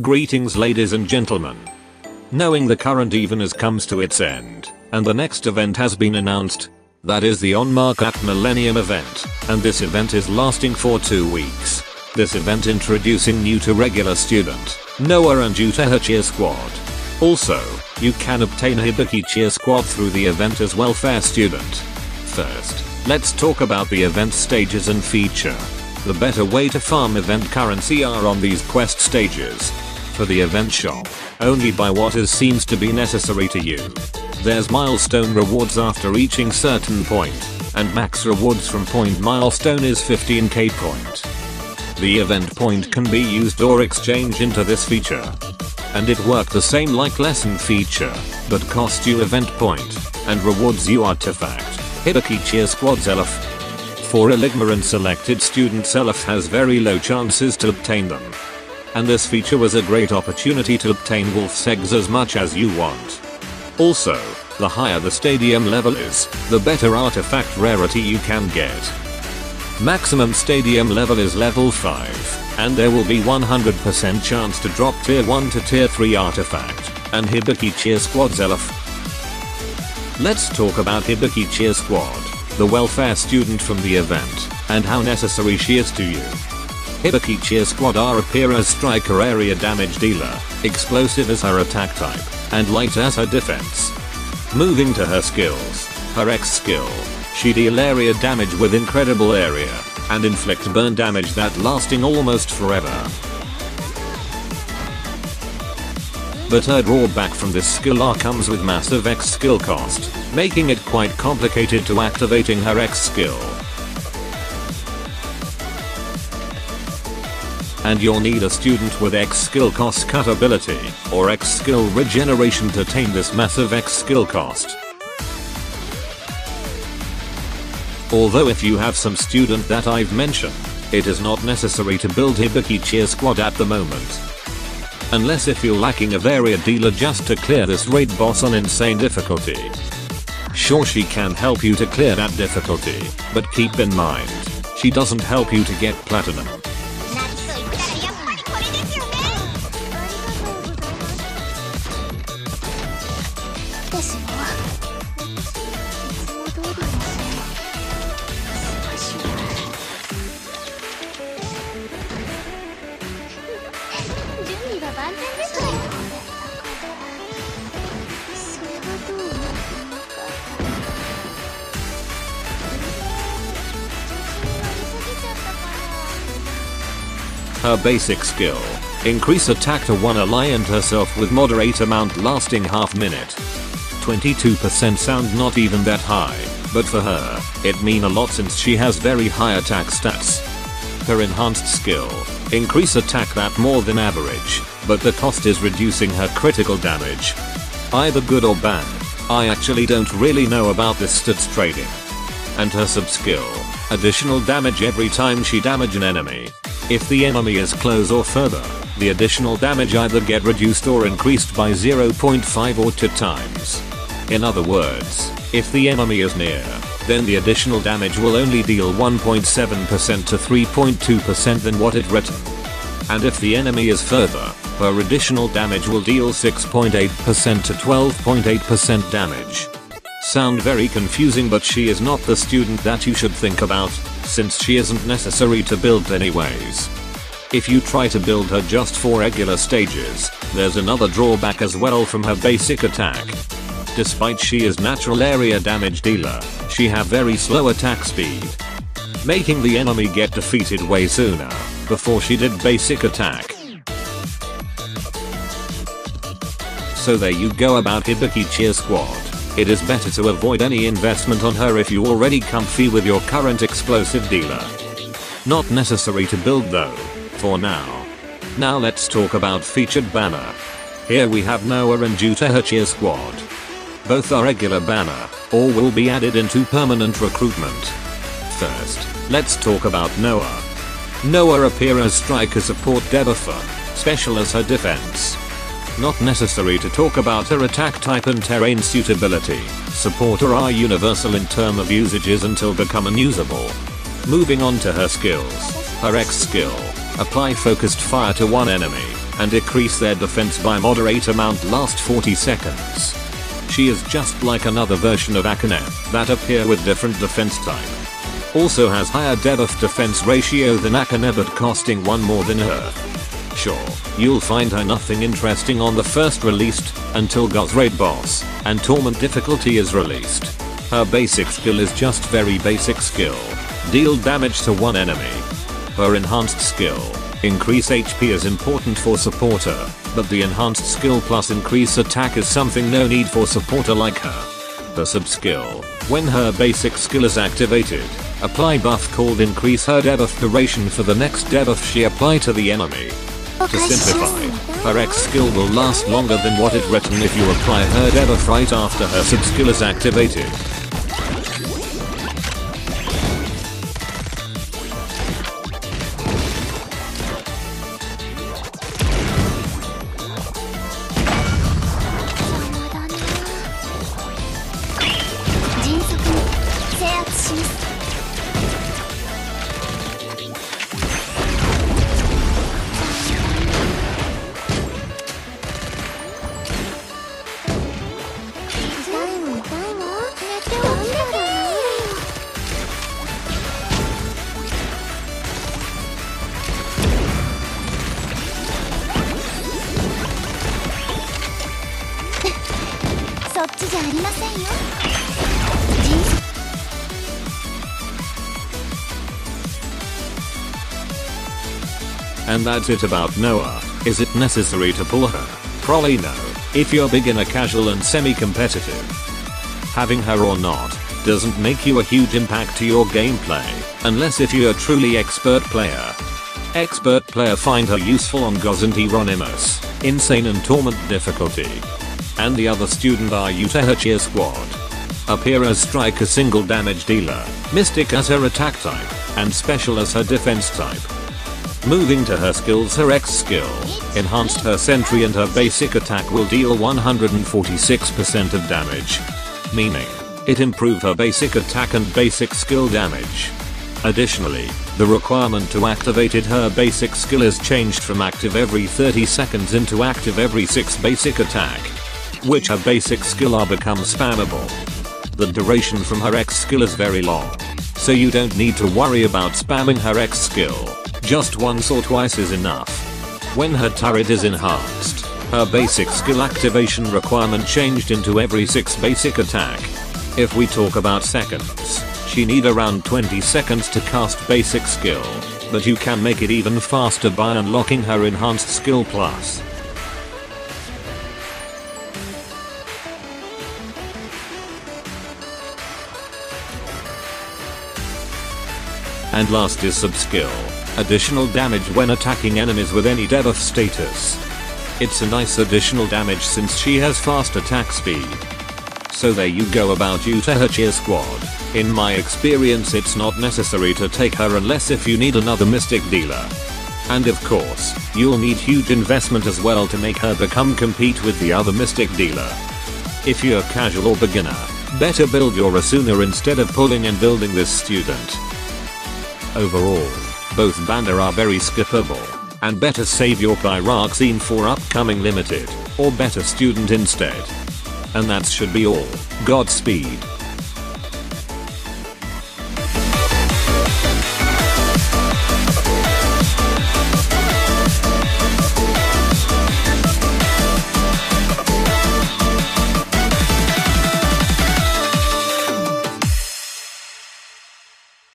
Greetings ladies and gentlemen. Knowing the current even comes to its end, and the next event has been announced. That is the On Mark at Millennium event, and this event is lasting for 2 weeks. This event introducing new to regular student, Noa and Utaha cheer squad. Also, you can obtain Hibiki cheer squad through the event as welfare student. First, let's talk about the event stages and feature. The better way to farm event currency are on these quest stages. For the event shop, only buy what is seems to be necessary to you. There's milestone rewards after reaching certain point, and max rewards from point milestone is 15k point. The event point can be used or exchanged into this feature. And it work the same like lesson feature, but cost you event point, and rewards you artifact. Hibiki Cheer Squad's Eleph. For Eligma and selected student's Eleph has very low chances to obtain them. And this feature was a great opportunity to obtain Wolf's eggs as much as you want. Also, the higher the stadium level is, the better artifact rarity you can get. Maximum stadium level is level 5, and there will be 100% chance to drop tier 1 to tier 3 artifact, and Hibiki Cheer Squad's Eleph. Let's talk about Hibiki Cheer Squad, the welfare student from the event, and how necessary she is to you. Hibiki Cheer Squad are appear as striker area damage dealer, explosive as her attack type, and light as her defense. Moving to her skills, her X skill, she deal area damage with incredible area, and inflict burn damage that lasting almost forever. But her drawback from this skill R comes with massive X skill cost, making it quite complicated to activating her X skill. And you'll need a student with X skill cost cut ability, or X skill regeneration to tame this massive X skill cost. Although if you have some student that I've mentioned, it is not necessary to build Hibiki Cheer Squad at the moment. Unless if you're lacking a area dealer just to clear this raid boss on insane difficulty. Sure she can help you to clear that difficulty, but keep in mind, she doesn't help you to get platinum. 私もいつも通りの少しは準備は万全ですからそれはどうなるのかやりすぎちゃったかな Her basic skill. Increase attack to 1 ally and herself with moderate amount lasting half minute. 22% sound not even that high, but for her, it mean a lot since she has very high attack stats. Her enhanced skill. Increase attack that more than average, but the cost is reducing her critical damage. Either good or bad. I actually don't really know about this stats trading. And her sub skill. Additional damage every time she damage an enemy. If the enemy is close or further, the additional damage either get reduced or increased by 0.5 or 2 times. In other words, if the enemy is near, then the additional damage will only deal 1.7% to 3.2% than what it written. And if the enemy is further, her additional damage will deal 6.8% to 12.8% damage. Sound very confusing but she is not the student that you should think about, since she isn't necessary to build anyways. If you try to build her just for regular stages, there's another drawback as well from her basic attack. Despite she is natural area damage dealer, she have very slow attack speed. Making the enemy get defeated way sooner, before she did basic attack. So there you go about Hibiki Cheer Squad. It is better to avoid any investment on her if you already comfy with your current explosive dealer. Not necessary to build though, for now. Now let's talk about featured banner. Here we have Noa and Utaha cheer squad. Both are regular banner, or will be added into permanent recruitment. First, let's talk about Noa. Noa appear as striker support debuffer, special as her defense. Not necessary to talk about her attack type and terrain suitability. Supporter are universal in term of usages until become unusable. Moving on to her skills. Her X skill. Apply focused fire to one enemy. and decrease their defense by moderate amount last 40 seconds. She is just like another version of Akane that appear with different defense type. Also has higher debuff defense ratio than Akane but costing one more than her. Sure, you'll find her nothing interesting on the first released until Goz Raid boss and Torment difficulty is released. Her basic skill is just very basic skill. Deal damage to one enemy. Her enhanced skill, increase HP is important for supporter, but the enhanced skill plus increase attack is something no need for supporter like her. Her sub skill, when her basic skill is activated, apply buff called increase her debuff duration for the next debuff she apply to the enemy. To simplify, her X skill will last longer than what it written if you apply her debuff right after her sub skill is activated. And that's it about Noa. Is it necessary to pull her? Probably no. If you're beginner casual and semi-competitive. Having her or not doesn't make you a huge impact to your gameplay, unless if you're a truly expert player. Expert player find her useful on Goz and Hieronymus, Insane and Torment difficulty. And the other student are Utaha cheer squad. Appear as strike a single damage dealer, Mystic as her attack type, and Special as her defense type. Moving to her skills her X skill, enhanced her sentry and her basic attack will deal 146% of damage. Meaning, it improved her basic attack and basic skill damage. Additionally, the requirement to activated her basic skill is changed from active every 30 seconds into active every 6 basic attack. Which her basic skill are become spammable. The duration from her X skill is very long. So you don't need to worry about spamming her X skill. Just once or twice is enough. When her turret is enhanced, her basic skill activation requirement changed into every 6 basic attack. If we talk about seconds, she need around 20 seconds to cast basic skill, but you can make it even faster by unlocking her enhanced skill plus. And last is sub skill. Additional damage when attacking enemies with any debuff status. It's a nice additional damage since she has fast attack speed. So there you go about Utaha Cheer squad. In my experience it's not necessary to take her unless if you need another mystic dealer. And of course, you'll need huge investment as well to make her become compete with the other mystic dealer. If you're casual or beginner, better build your Asuna instead of pulling and building this student. Overall, both banner are very skippable, and better save your pyroxene for upcoming limited, or better student instead. And that should be all, Godspeed.